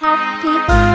Happy birthday.